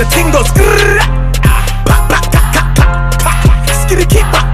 The tingles. goes. Skitty keep up.